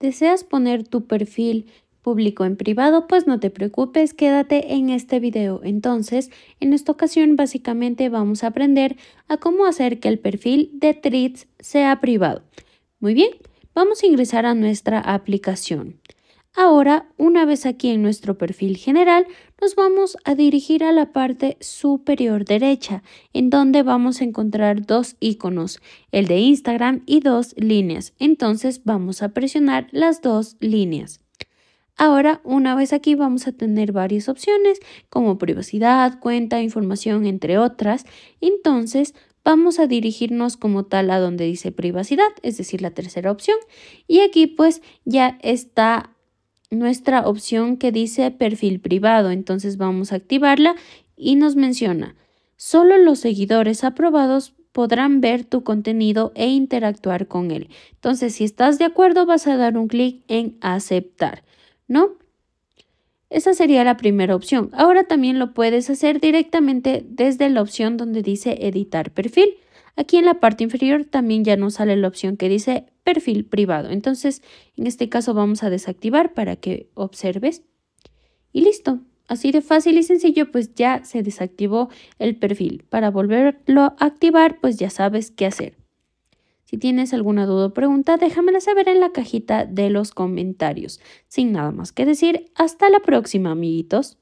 ¿Deseas poner tu perfil público en privado? Pues no te preocupes, quédate en este video. Entonces, en esta ocasión básicamente vamos a aprender a cómo hacer que el perfil de Threads sea privado. Muy bien, vamos a ingresar a nuestra aplicación. Ahora, una vez aquí en nuestro perfil general, nos vamos a dirigir a la parte superior derecha, en donde vamos a encontrar dos iconos, el de Instagram y dos líneas. Entonces vamos a presionar las dos líneas. Ahora, una vez aquí vamos a tener varias opciones como privacidad, cuenta, información, entre otras. Entonces, vamos a dirigirnos como tal a donde dice privacidad, es decir, la tercera opción. Y aquí pues ya está nuestra opción que dice perfil privado. Entonces vamos a activarla y nos menciona, solo los seguidores aprobados podrán ver tu contenido e interactuar con él. Entonces, si estás de acuerdo, vas a dar un clic en aceptar, ¿no? Esa sería la primera opción. Ahora también lo puedes hacer directamente desde la opción donde dice editar perfil. Aquí en la parte inferior también ya nos sale la opción que dice perfil privado. Entonces, en este caso vamos a desactivar para que observes. Y listo. Así de fácil y sencillo, pues ya se desactivó el perfil. Para volverlo a activar, pues ya sabes qué hacer. Si tienes alguna duda o pregunta, déjamela saber en la cajita de los comentarios. Sin nada más que decir, hasta la próxima, amiguitos.